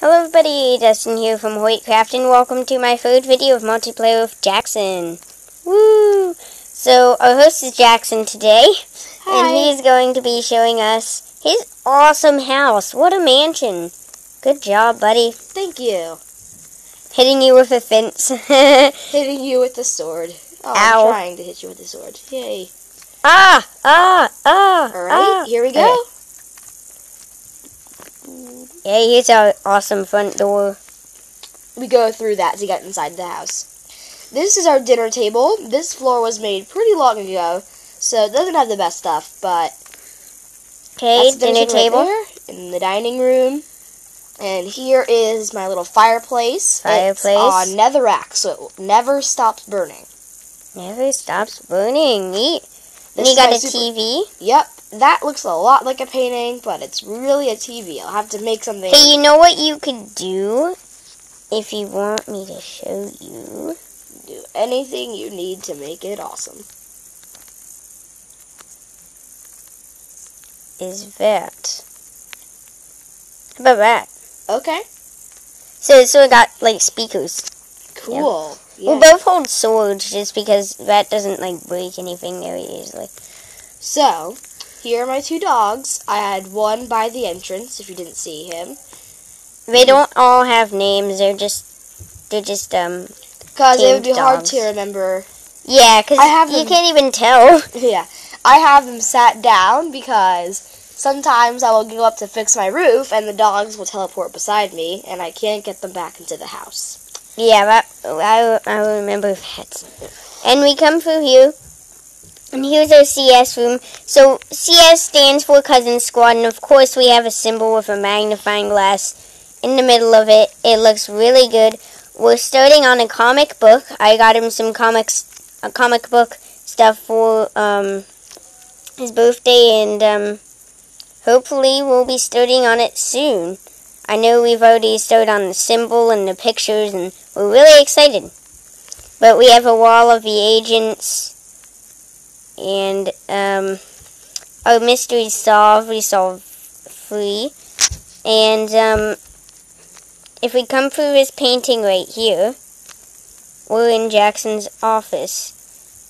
Hello everybody, Dustin here from Hoytcraft and welcome to my third video of multiplayer with Jackson. Woo! So, our host is Jackson today, Hi. and he's going to be showing us his awesome house. What a mansion. Good job, buddy. Thank you. Hitting you with a fence. Hitting you with a sword. Oh, Ow. I'm trying to hit you with a sword. Yay. ah! Ah! Ah! Alright, ah. here we go. Yeah, here's our awesome front door. We go through that to get inside the house. This is our dinner table. This floor was made pretty long ago, so it doesn't have the best stuff, but Okay, the dinner table. right there in the dining room. And here is my little fireplace. Fireplace. It's on netherrack, so it never stops burning. Never stops burning. Neat. And you got a super- TV. Yep, that looks a lot like a painting, but it's really a TV. I'll have to make something. Hey, you know what you could do? If you want me to show you. do anything you need to make it awesome. Is that. How about that? Okay, So, so I got, like, speakers. cool. Yeah. We'll both hold swords just because that doesn't, like, break anything very easily. So, here are my two dogs. I had one by the entrance, if you didn't see him. They don't all have names. They're just, they're just, um, Because it would be Teamed hard to remember. yeah, because I have you them- can't even tell. yeah, I have them sat down because sometimes I will go up to fix my roof and the dogs will teleport beside me and I can't get them back into the house. Yeah, that, I, I remember that. And we come through here. And here's our CS room. So CS stands for Cousin Squad, and of course we have a symbol with a magnifying glass in the middle of it. It looks really good. We're starting on a comic book. I got him some comics, a comic book stuff for um, his birthday, and um, hopefully we'll be starting on it soon. I know we've already started on the symbol and the pictures, and we're really excited. But we have a wall of the agents, and um, our mystery solved. We solved three, and um, if we come through this painting right here, we're in Jackson's office.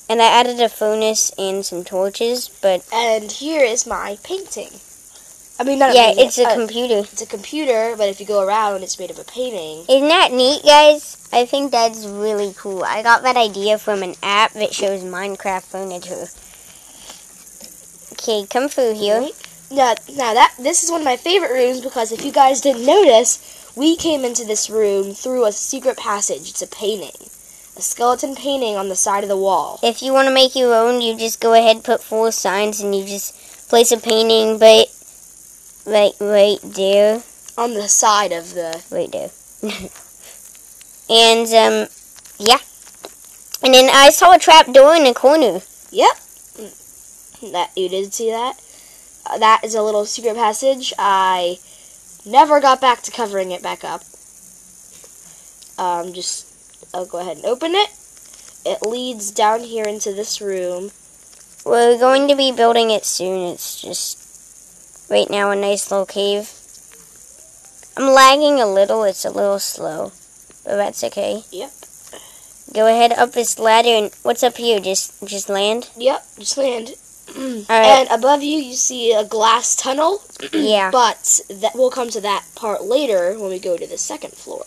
And I added a furnace and some torches, but And here is my painting. I mean, not yeah, painting, it's a uh, computer. It's a computer, but if you go around, it's made of a painting. Isn't that neat, guys? I think that's really cool. I got that idea from an app that shows Minecraft furniture. Okay, come through here. Now, now that this is one of my favorite rooms because if you guys didn't notice, we came into this room through a secret passage. It's a painting, a skeleton painting on the side of the wall. If you want to make your own, you just go ahead, put four signs, and you just place a painting, but right, right there, On the side of the right there. and um, yeah. And then I saw a trap door in the corner. yep. That you did see that. Uh, that is a little secret passage. I never got back to covering it back up. Um, just I'll go ahead and open it. It leads down here into this room. We're going to be building it soon. It's just right now a nice little cave. I'm lagging a little. It's a little slow, but that's okay. Yep. Go ahead up this ladder and what's up here? Just just land. Yep. Just land. All right. And above you, you see a glass tunnel. yeah. But that we'll come to that part later when we go to the second floor.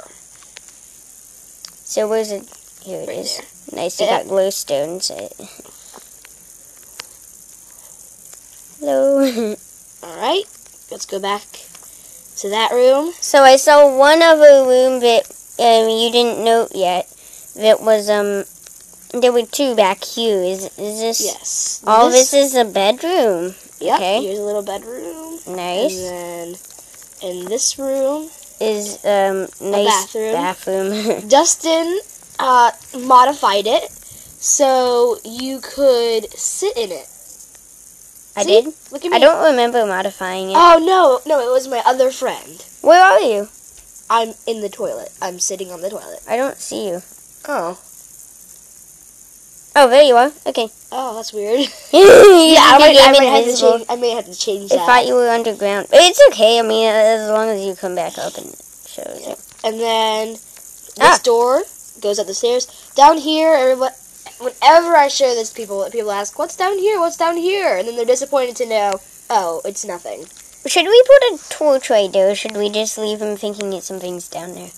So where's it? Here it Right is. Nice. You Yeah. got glowstones. Hello. All right, let's go back to that room. so I saw one other room that um, you didn't note yet. That was um. There were two back here. Is is this? Yes. All this is a bedroom. Yep. okay. Here's a little bedroom. Nice. And then in this room, Is um nice bathroom. bathroom. Dustin uh, modified it so you could sit in it. I did. Look at me. I don't remember modifying it. Oh no, no, it was my other friend. Where are you? I'm in the toilet. I'm sitting on the toilet. I don't see you. Oh. Oh, there you are. Okay. Oh, that's weird. yeah, I might, I, might have to change, I may have to change I thought you were underground. It's okay. I mean, as long as you come back up and shows Yeah. it. And then this Ah. door goes up the stairs. Down here, everybody. Whenever I show this people, people ask, "What's down here? What's down here?" And then they're disappointed to know, "Oh, it's nothing." Should we put a torch right there, or should we just leave him thinking that something's down there?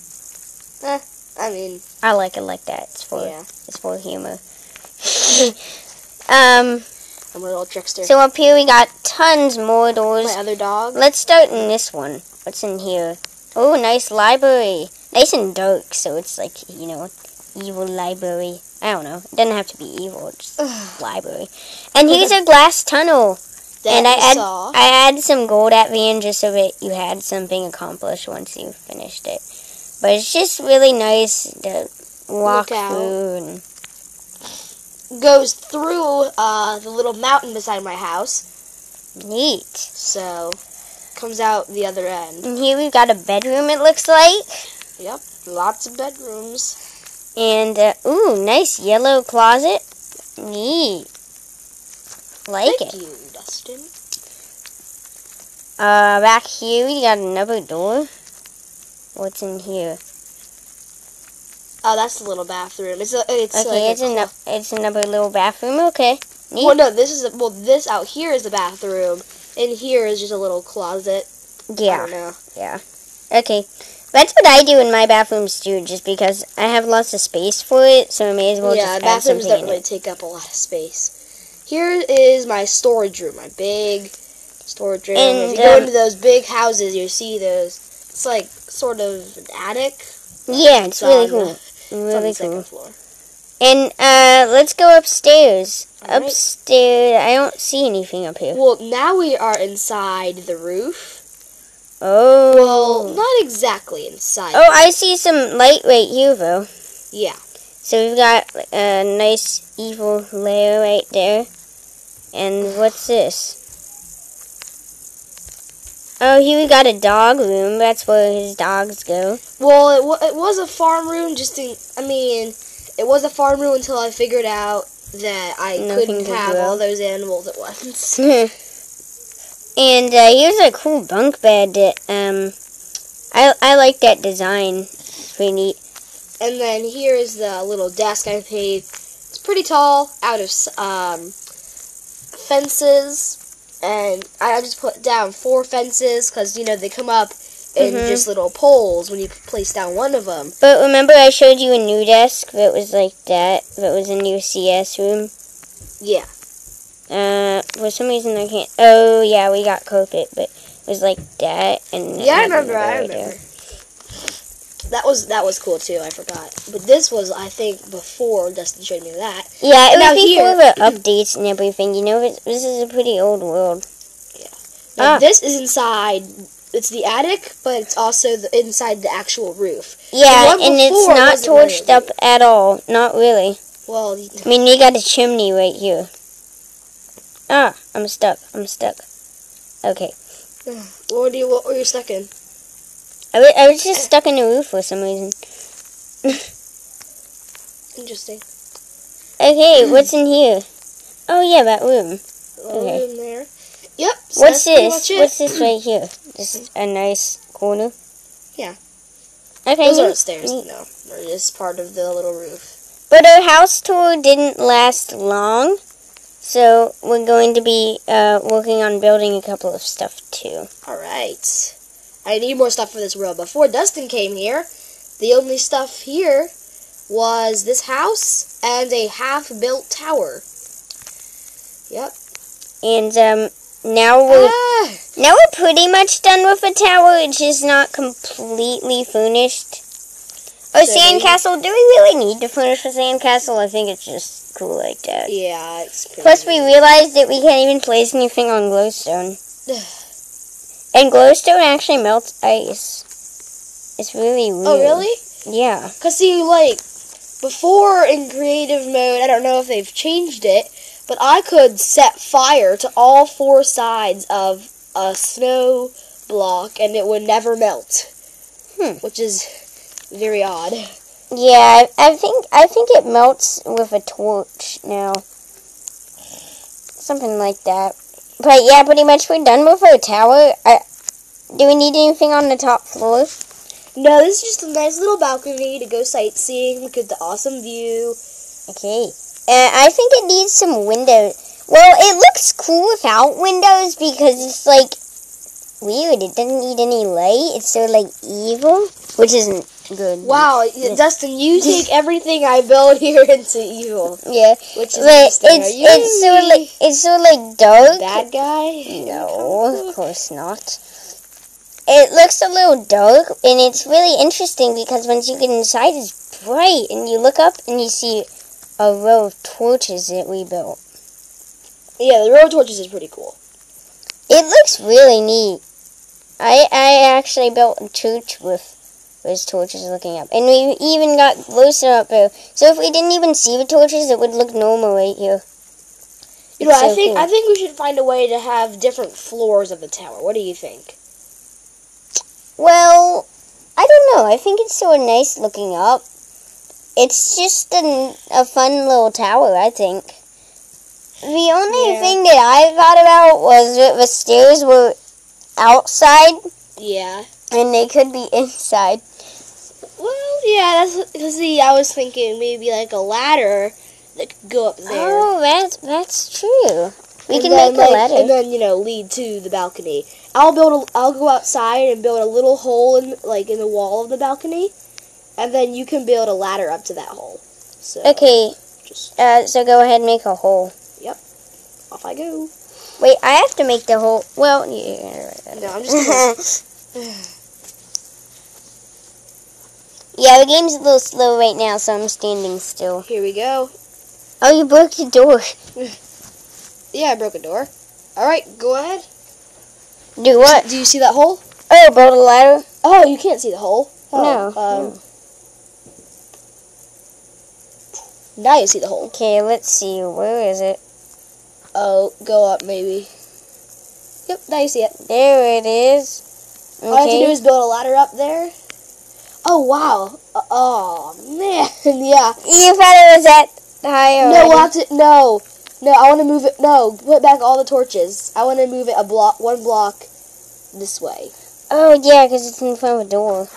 I mean, I like it like that. It's for yeah, it's for humor. um. I'm a little trickster. So up here we got tons more doors. My other dog. Let's start in this one. What's in here? Oh, nice library. Nice and dark, so it's like you know, evil library. I don't know. It doesn't have to be evil. It's just library. And here's a glass tunnel. That and I add. I add some gold at the end just so that you had something accomplished once you finished it. But it's just really nice to walk through and goes through uh, the little mountain beside my house. neat. So comes out the other end. And here we've got a bedroom. It looks like. Yep, lots of bedrooms. And uh, ooh, nice yellow closet. Neat. Like Thank it. you, Dustin. Uh, back here we got another door. What's in here? Oh, that's the little bathroom. It's a, it's Okay, like a it's another it's another little bathroom. Okay. Neat. Well, no, this is a, well. This out here is a bathroom, and here is just a little closet. I Yeah. don't know. Okay. That's what I do in my bathrooms too, just because I have lots of space for it, so I may as well yeah, just add bathrooms something don't in really it. take up a lot of space. Here is my storage room, my big storage room. And, if you go um, into those big houses, you see those. It's like sort of an attic. Yeah, it's really on the- cool. It's on Really the second cool. floor. And uh, let's go upstairs. All right. Upstairs, I don't see anything up here. Well, now we are inside the roof. Oh. Well, not exactly inside. Oh, I see some light right here, though. Yeah. So we've got a nice evil lair right there. And what's this? Oh, here we got a dog room. That's where his dogs go. Well, it, it was a farm room. Just in, I mean, it was a farm room until I figured out that I Nothing couldn't have all those animals at once. and uh, here's a cool bunk bed. That, um, I I like that design. It's pretty neat. And then here is the little desk I made. It's pretty tall, out of um, fences, and I just put down four fences because you know they come up in Mhm. just little poles when you place down one of them. But remember, I showed you a new desk that was like that. That was a new CS room. Yeah. Uh, for some reason I can't. Oh yeah, we got carpet, but it was like that. And Yeah, I remember. I remember. That was that was cool too. I forgot, but this was I think before Dustin showed me that. Yeah, it was before here- the updates and everything. You know, this, this is a pretty old world. Now, Ah. this is inside. It's the attic, but it's also the, inside the actual roof. Yeah, and it's not really torched up at all. Not really. Well, I mean, we got a chimney right here. Ah, I'm stuck. I'm stuck. Okay. what do you what were you stuck in? I wa- I was just stuck in the roof for some reason. Interesting. Okay, what's in here? Oh yeah, that room. Okay. in there. Yep. so What's this? What's this right here? Just a nice corner. Yeah. Okay. Those aren't stairs. No, they're just part of the little roof. But our house tour didn't last long, so we're going to be uh, working on building a couple of stuff too. All right. I need more stuff for this world. Before Dustin came here, the only stuff here was this house and a half-built tower. Yep. And um, now we're Ah, now we're pretty much done with the tower. It's just not completely finished. Oh, sandcastle. Do we really need to finish the sandcastle? I think it's just cool like that. yeah. It's pretty Plus, we realized that we can't even place anything on glowstone. And glowstone actually melts ice. It's really weird. Oh, really? Yeah. Cause see, like before in creative mode, I don't know if they've changed it, but I could set fire to all four sides of a snow block, and it would never melt. Hmm. Which is very odd. Yeah, I, think I think it melts with a torch now. Something like that. But yeah, pretty much we're done with our tower. I, do we need anything on the top floor? No, this is just a nice little balcony to go sightseeing, look at the awesome view. Okay. Uh, I think it needs some windows. Well, it looks cool without windows because it's like weird. It doesn't need any light. It's so like evil, which isn't good. Wow, Dustin, you take everything I build here into evil, Yeah, which is but it's it's so like it's so like dark. bad guy. No, of course not. It looks a little dark, and it's really interesting because once you get inside, it's bright, and you look up and you see a row of torches that we built. Yeah, the row of torches is pretty cool. It looks really neat. I I actually built a church with those torches looking up, and we even got closer up there. So if we didn't even see the torches, it would look normal right here. You know, I so think cool. I think we should find a way to have different floors of the tower. What do you think? Well, I don't know. I think it's so nice looking up. It's just an, a fun little tower, I think. The only Yeah. thing that I thought about was that the stairs were outside Yeah. and they could be inside. Well, yeah, that's because see, I was thinking maybe like a ladder that could go up there. Oh, that's that's true. We and can then, make a ladder. and then you know lead to the balcony. I'll build. A, I'll go outside and build a little hole in like in the wall of the balcony, and then you can build a ladder up to that hole. So okay, just uh, so go ahead and make a hole. Yep. Off I go. Wait, I have to make the hole. Well, yeah. No, I'm just. Yeah, the game's a little slow right now, so I'm standing still. here we go. Oh, you broke the door. Yeah, I broke a door. All right, go ahead. Do what? Do you see that hole? Oh, build a ladder. Oh, you can't see the hole. Oh, No, Um, Now you see the hole. Okay, let's see. Where is it? Oh, go up maybe. Yep, now you see it. There it is. All I have to do is build a ladder up there. Oh wow! Uh, oh man, yeah. You thought it was that high No, we'll have to. No, no. I want to move it. No, put back all the torches. I want to move it a block, one block, this way. Oh, yeah, because it's in front of a door.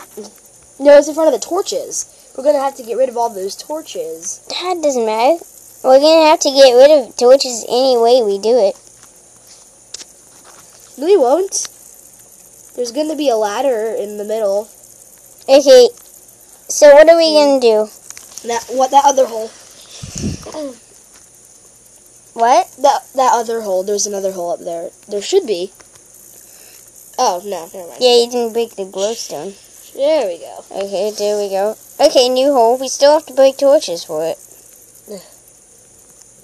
No, it's in front of the torches. We're gonna have to get rid of all those torches. That doesn't matter. We're going to have to get rid of torches any way we do it. No, we won't. There's gonna be a ladder in the middle. Okay, so what are we hmm. going to do? That what? That other hole. What? That that other hole. There's another hole up there. There should be. Oh no, never mind. Yeah, you didn't break the glowstone. There we go. Okay, there we go. Okay, new hole. We still have to break torches for it.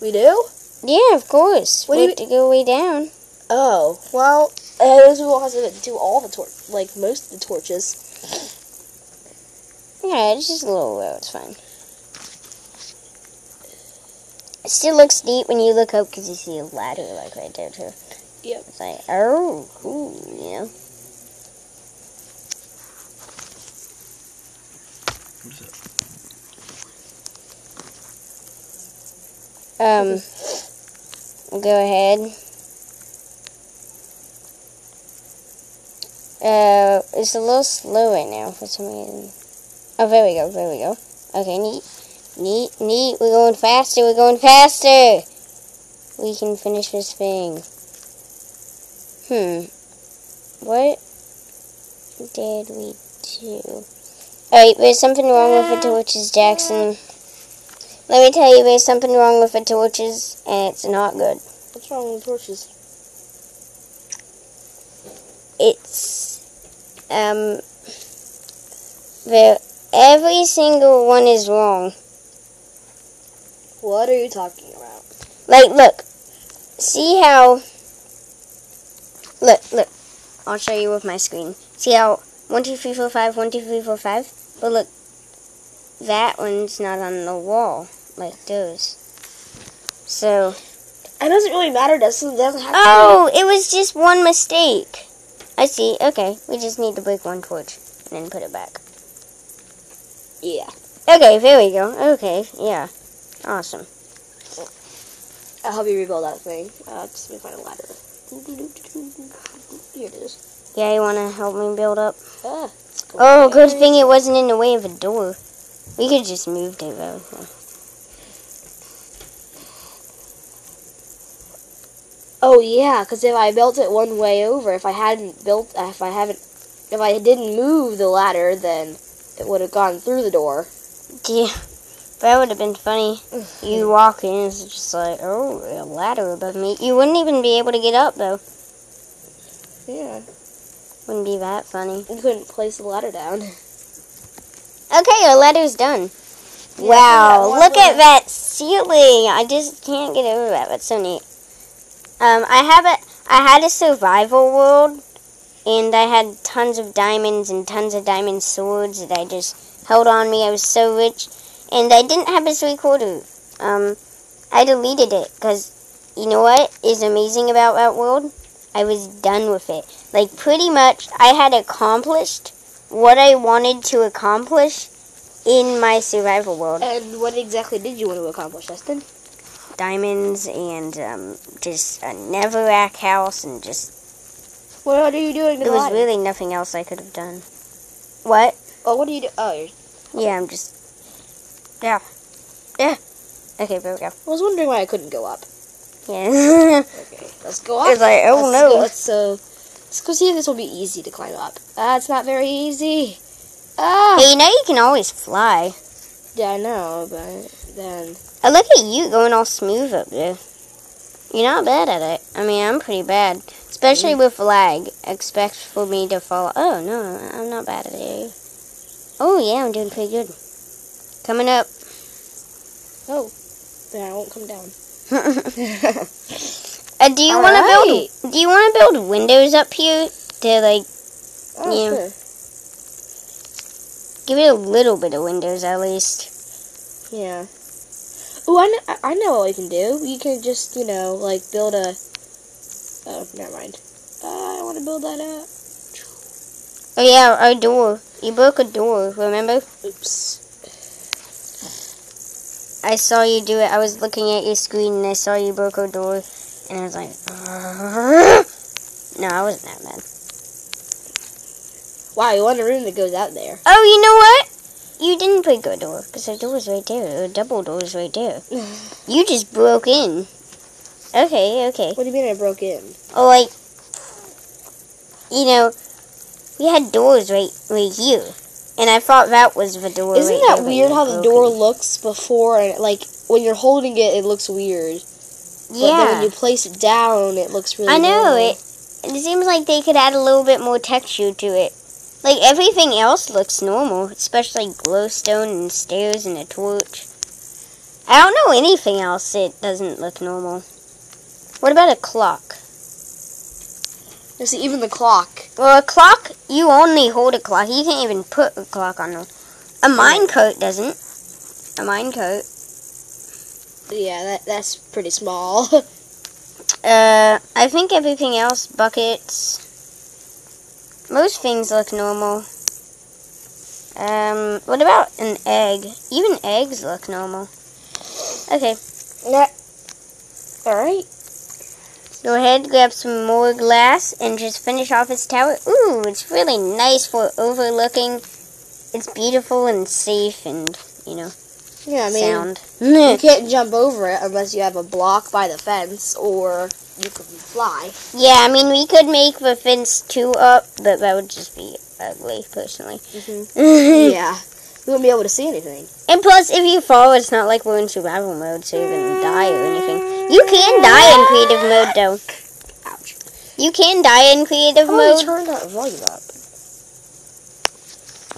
We do? Yeah, of course. What we have to go way down. Oh well. I guess we won't have to do all the tor like most of the torches. Yeah, it's just a little low. It's fine. It still looks neat when you look up because you see a ladder like right there too. Yep. It's like, oh, cool, you know. What is it? Um, go ahead. Uh, it's a little slow right now for some reason. Oh, there we go, there we go. Okay, neat, neat, neat. We're going faster, we're going faster. We can finish this thing. Hmm. What did we do? Alright, there's something wrong with the torches, Jackson. Let me tell you, there's something wrong with the torches, and it's not good. What's wrong with the torches? It's um the every single one is wrong. What are you talking about? Like look. See how Look, look. I'll show you with my screen. See how one, two, three, four, five, one, two, three, four, five? But look, that one's not on the wall like those. So It doesn't really matter. Doesn't doesn't have to. Oh, it was just one mistake. I see. Okay, we just need to break one torch and then put it back. Yeah. Okay, there we go. Okay, yeah. Awesome. I'll help you rebuild that thing. Uh, just let me find a ladder. Here it is. Yeah, you want to help me build up? Ah, Oh, good thing it wasn't in the way of a door. We could just moved it though. Oh yeah, because if I built it one way over, if I hadn't built, if I haven't, if I didn't move the ladder, then it would have gone through the door. Yeah, that would have been funny. You walk in, it's just like, oh, a ladder above me. You wouldn't even be able to get up though. Yeah, Wouldn't be that funny. you couldn't place the ladder down. Okay, our ladder's done. Yeah, wow, look at that ceiling. I just can't get over that. That's so neat. Um, I have a, I had a survival world, and I had tons of diamonds and tons of diamond swords that I just held on me. I was so rich, and I didn't have a three quarter. Um, I deleted it because you know what is amazing about that world? I was done with it. Like pretty much, I had accomplished what I wanted to accomplish in my survival world. And what exactly did you want to accomplish, Dustin? Diamonds and um, just a netherrack house and just What are you doing? There the was really nothing else I could have done. What? Oh, what do you do? Oh, Yeah, I'm just yeah, yeah. Okay, there we go. I was wondering why I couldn't go up. Yeah. Okay, let's go up. it's like oh let's no. Go, let's, uh, let's go see if this will be easy to climb up. Ah, it's not very easy. Ah, Hey, you know you can always fly. yeah, I know, but then I look at you going all smooth up there. You're not bad at it. I mean, I'm pretty bad, especially with lag. Expect for me to fall. Oh no, I'm not bad at it. Oh yeah, I'm doing pretty good. Coming up. oh, then I won't come down. Uh, do you want to build? Do you want to build windows up here to like Oh, Yeah. sure. give it a little bit of windows at least? Yeah. Oh, I know, I know what we can do. We can just, you know, like build a. Oh, never mind. Uh, I want to build that up. Oh yeah, our door. You broke a door. Remember? Oops. I saw you do it. I was looking at your screen and I saw you broke a door, and I was like, no, I wasn't that mad. Wow, you want a room that goes out there. Oh, you know what? You didn't break a door because the door was right there. The double door was right there. You just broke in. Okay, okay. What do you mean I broke in? Oh, like, you know, we had doors right, right here, and I thought that was the door. Isn't right that weird how the door looks before and like when you're holding it, it looks weird. But then Yeah, when you place it down, it looks really. I know normal. it. It seems like they could add a little bit more texture to it. Like everything else looks normal, especially glowstone and stairs and a torch. I don't know anything else that doesn't look normal. What about a clock? You see, even the clock. Well, a clock, you only hold a clock. You can't even put a clock on one. A minecart doesn't. A minecart. Yeah, that that's pretty small. Uh, I think everything else, buckets, most things look normal. Um, what about an egg? Even eggs look normal. Okay, yeah. All right. Go ahead, grab some more glass, and just finish off this tower. Ooh, it's really nice for overlooking. It's beautiful and safe and, you know, Yeah, I mean, sound. you can't jump over it unless you have a block by the fence or you can fly. Yeah, I mean, we could make the fence two up, but that would just be ugly, personally. Mm-hmm. yeah, You wouldn't be able to see anything. And plus, if you fall, it's not like we're in survival mode, so you're gonna die or anything. You can die in creative mode, though. Ouch. You can die in creative Oh, mode. I turned that volume up.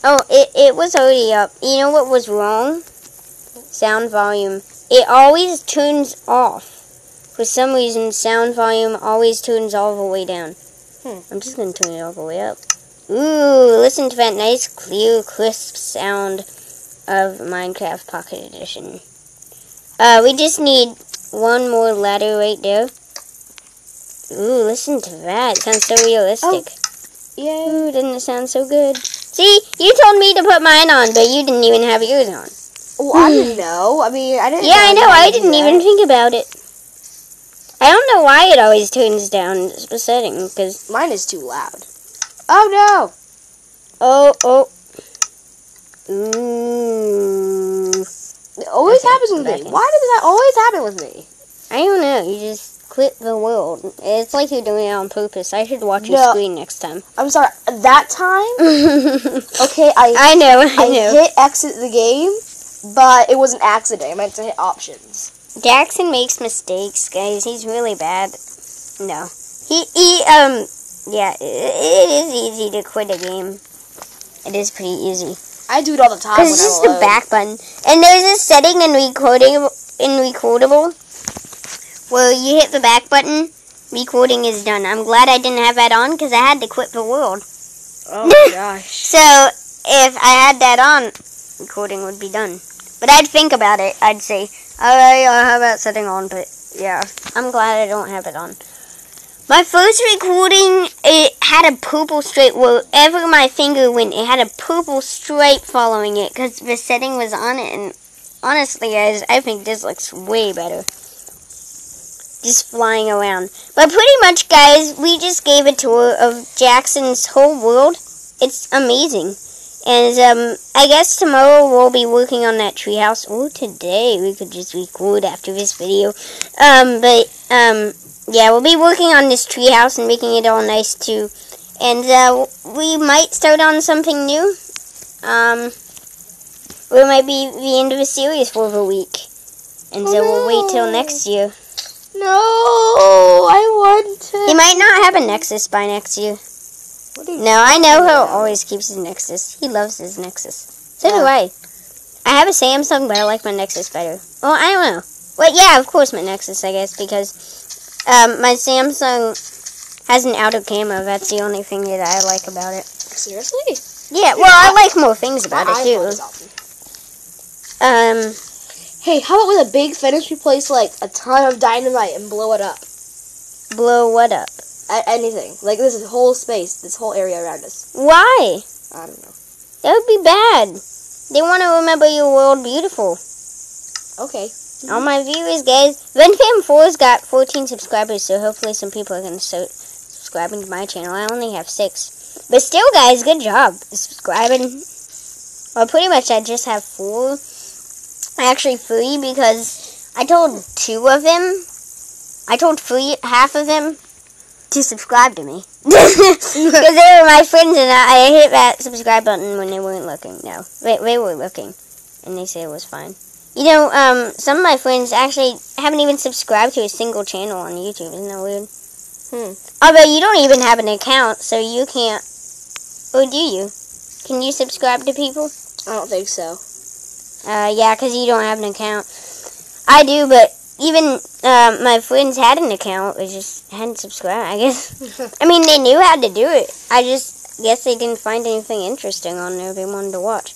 Oh, it, it was already up. You know what was wrong? Sound volume. It always turns off. For some reason, sound volume always tunes all the way down. Hmm. I'm just gonna turn it all the way up. Ooh, listen to that nice, clear, crisp sound of Minecraft Pocket Edition. Uh, we just need one more ladder right there. Ooh, listen to that. It sounds so realistic. Oh. Yay. Ooh, doesn't it sound so good? See, you told me to put mine on, but you didn't even have yours on. Well, I didn't hmm. know. I mean, I didn't. Yeah, I know. I didn't even that. think about it. I don't know why it always turns down the setting, because Mine is too loud. Oh no! Oh, oh. Ooh. It always Okay, happens with me. Why does that always happen with me? I don't know. You just quit the world. It's like you're doing it on purpose. I should watch your screen next time. I'm sorry. That time, I okay, I know. I I know. hit exit the game, but it was an accident. I meant to hit options. Jackson makes mistakes, guys. He's really bad. No. He, he, um, yeah, it, it is easy to quit a game. It is pretty easy. I do it all the time. Because it's just the back button. And there's a setting in recording, in recordable, where you hit the back button, recording is done. I'm glad I didn't have that on, because I had to quit the world. Oh gosh. So, if I had that on, recording would be done. But I'd think about it. I'd say, alright, I'll have that setting on, but yeah. I'm glad I don't have it on. My first recording, it had a purple stripe wherever my finger went. It had a purple stripe following it because the setting was on it. And honestly, guys, I think this looks way better. Just flying around. But pretty much, guys, we just gave a tour of Jackson's whole world. It's amazing. And um, I guess tomorrow we'll be working on that treehouse. Or today we could just record after this video. Um, but um, yeah, we'll be working on this treehouse and making it all nice too. And uh, we might start on something new. Um, it might be the end of a series for the week. And so we'll wait till next year. No, I want to. He might not have a Nexus by next year. What do you- No, I know he always keeps his Nexus. He loves his Nexus. So do I. I have a Samsung, but I like my Nexus better. Well, I don't know. Well, yeah, of course my Nexus, I guess, because um, my Samsung has an auto camera. That's the only thing that I like about it. Seriously? Yeah, well, I like more things about it too. Um, Hey, how about with a big finish, we place like a ton of dynamite and blow it up? blow what up? A- anything. Like this whole space, this whole area around us. Why? I don't know. That would be bad. They want to remember your world beautiful. Okay. All my viewers, guys. Venfam 4's got 14 subscribers, so hopefully some people are going to start subscribing to my channel. I only have six. But still, guys, good job subscribing. Well, pretty much I just have four. Actually, three, because I told two of them, I told three, half of them to subscribe to me. Because they were my friends, and I, I hit that subscribe button when they weren't looking. No, they, they were looking, and they said it was fine. You know, um, some of my friends actually haven't even subscribed to a single channel on YouTube. Isn't that weird? Hmm. Although you don't even have an account, so you can't. Or do you? Can you subscribe to people? I don't think so. Uh, yeah, because you don't have an account. I do, but even uh, my friends had an account, they just hadn't subscribed. I guess. I mean, they knew how to do it. I just guess they didn't find anything interesting on there they wanted to watch.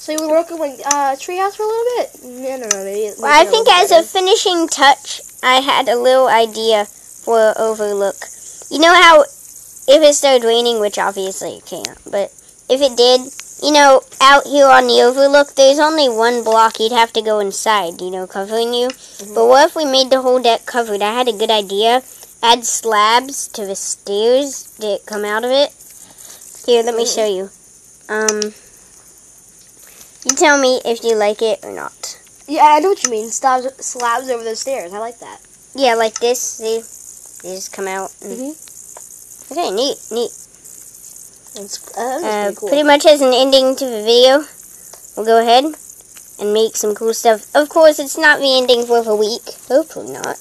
So you were working with uh, Treehouse for a little bit? I don't know, maybe. Well, I think as a finishing touch, I had a little idea for Overlook. You know how if it started raining, which obviously it can't, but if it did, you know, out here on the Overlook, there's only one block you'd have to go inside, you know, covering you. But what if we made the whole deck covered? I had a good idea. Add slabs to the stairs that come out of it. Here, let me show you. Um, you tell me if you like it or not. Yeah, I know what you mean. Slabs, slabs over the stairs. I like that. Yeah, like this. See, they just come out. And... Mhm. Okay, neat, neat. That's, uh, Uh, pretty cool. Pretty much as an ending to the video, we'll go ahead and make some cool stuff. Of course, it's not the ending for the week. Hopefully not.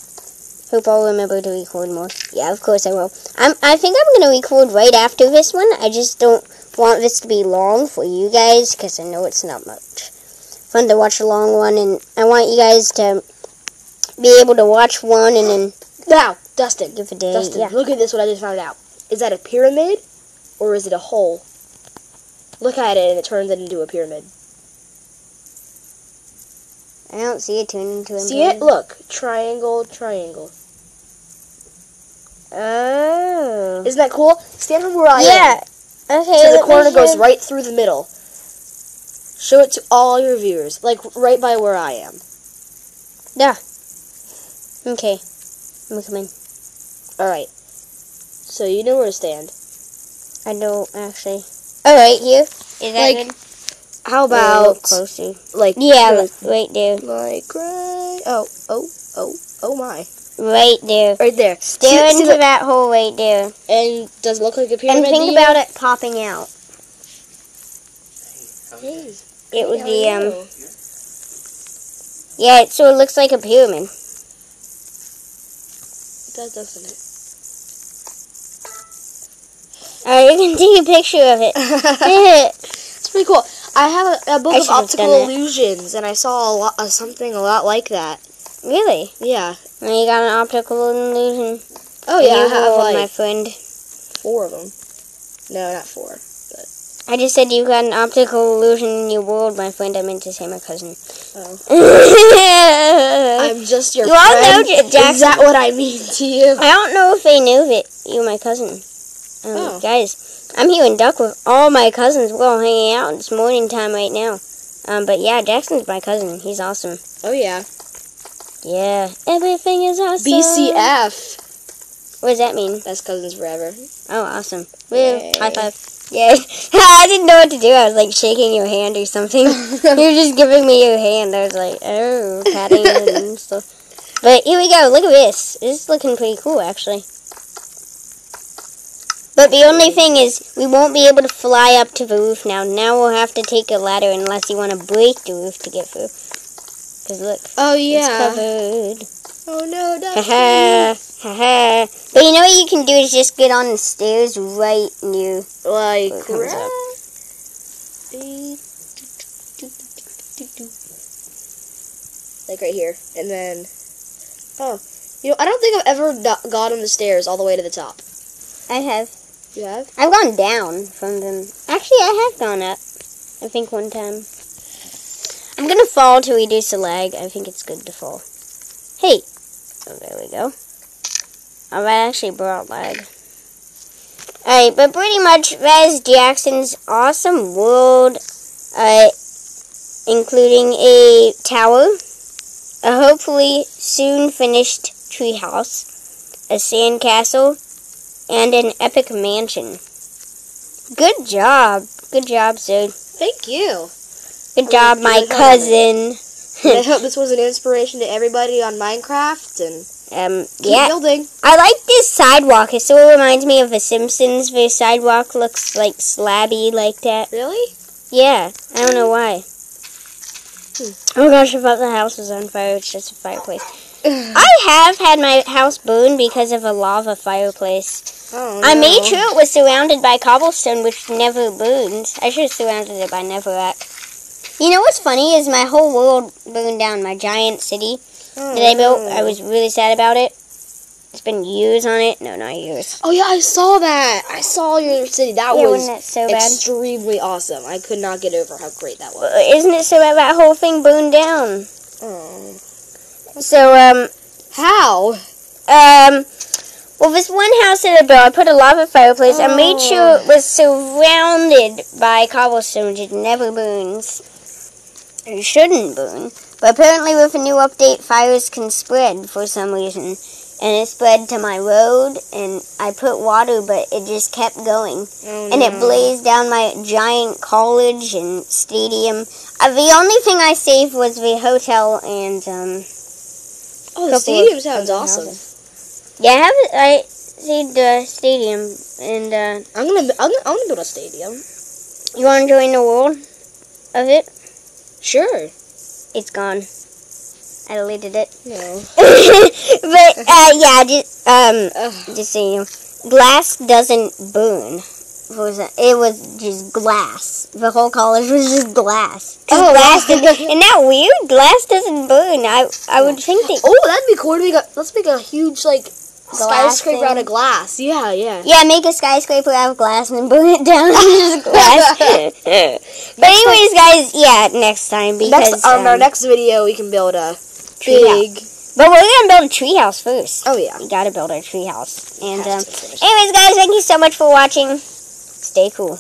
Hope I'll remember to record more. Yeah, of course I will. I'm, I think I'm going to record right after this one. I just don't want this to be long for you guys because I know it's not much fun to watch a long one. And I want you guys to be able to watch one and then now, Dustin. give a day. Dustin, yeah. look at this. What I just found out. Is that a pyramid, or is it a hole? Look at it, and it turns it into a pyramid. I don't see it turn into a See it? Look, triangle, triangle. Oh. Isn't that cool? Stand from where I am. yeah. Okay. So the corner goes right through the middle. Show it to all your viewers, like right by where I am. Yeah. Okay. Let me come in. All right. So you know where to stand. I don't actually. Alright, right here. Is that Like, good? How about closer? like Yeah, right there. like right? Oh, oh, oh, oh my! Right there. Right there. Stare See- see into the- that hole right there. and does it look like a pyramid? to think about it popping out. Hey, It would be, um, you? yeah, it, so it looks like a pyramid. It does, doesn't it? Alright, you can take a picture of it. it's pretty cool. I have a, a book I of optical illusions, and I saw a lot, uh, something a lot like that. Really? Yeah. Well, you got an optical illusion? Oh yeah, I have like my friend. four of them. No, not four. I just said you got an optical illusion in your world, my friend. I meant to say my cousin. Oh. I'm just your You all know friend. Jackson- Is that what I mean to you? I don't know if they knew that you my cousin. Um, Oh. Guys, I'm here in Duck with all my cousins. We're all hanging out. It's morning time right now. Um, but yeah, Jackson's my cousin. He's awesome. Oh yeah. Yeah, everything is awesome. BCF. What does that mean? Best cousins forever. Oh, awesome. Woo, Yay. high five. Yeah. I didn't know what to do. I was like shaking your hand or something. you were just giving me your hand. I was like, oh, patting and stuff. But here we go. Look at this. This is looking pretty cool, actually. But the only thing is, we won't be able to fly up to the roof now. Now we'll have to take a ladder unless you want to break the roof to get through. Because look, Oh it's yeah. covered. Oh no, Haha, haha. But you know what you can do is just get on the stairs right near. like comes up. like right here, and then oh, you know, I don't think I've ever got on the stairs all the way to the top. I have. You have? I've gone down from them. Actually, I have gone up. I think one time. I'm gonna fall to reduce the lag. I think it's good to fall. Hey! Oh, there we go. Oh, that actually brought lag. Alright, but pretty much that is Jackson's awesome world. Uh, including a tower, a hopefully soon finished treehouse, a sandcastle, and an epic mansion. Good job. Good job, Sid. Thank you. Good Oh, job, my cousin. I hope this was an inspiration to everybody on Minecraft and um, keep yeah, building. I like this sidewalk. It sort of reminds me of The Simpsons. The sidewalk looks like slabby like that. Really? Yeah, I don't know why. Oh my gosh, I thought the house was on fire. It's just a fireplace. I have had my house burned because of a lava fireplace. Oh, I made sure it was surrounded by cobblestone, which never burned. I should have surrounded it by netherrack. You know what's funny is my whole world burned down. My giant city Oh, that I built. I was really sad about it. It's been years on it. No, not years. Oh yeah, I saw that. I saw your city. That yeah, was that so bad? extremely awesome. I could not get over how great that was. Uh, Isn't it so bad that whole thing burned down? Oh. So, um, How? Um, well, this one house that I built, I put a lava fireplace. I made sure it was surrounded by cobblestone. which It never burns. It shouldn't burn. But apparently, with a new update, fires can spread for some reason. And it spread to my road, and I put water, but it just kept going. Oh, And it blazed down my giant college and stadium. Uh, the only thing I saved was the hotel and, um, Oh, the stadium sounds awesome. houses. Yeah, I have I saved the stadium, and uh, I'm gonna, I'm I'm gonna build a stadium. you want to join the world of it? Sure. It's gone. I deleted it. No. but uh, yeah, just um, Ugh. just so you know, glass doesn't burn. It was it was just glass. The whole college was just glass. Oh, glass isn't that weird? Glass doesn't burn. I I would think that. Oh, that'd be cool to make a. Let's make a huge like skyscraper out of glass. Yeah, yeah. Yeah, make a skyscraper out of glass and then burn it down glass. but anyways, guys, yeah, next time because Next on our um, next video, we can build a Tree big. But we're gonna build a treehouse first. Oh yeah. We gotta build our treehouse. And um, Has to finish. anyways, guys, thank you so much for watching. Stay cool.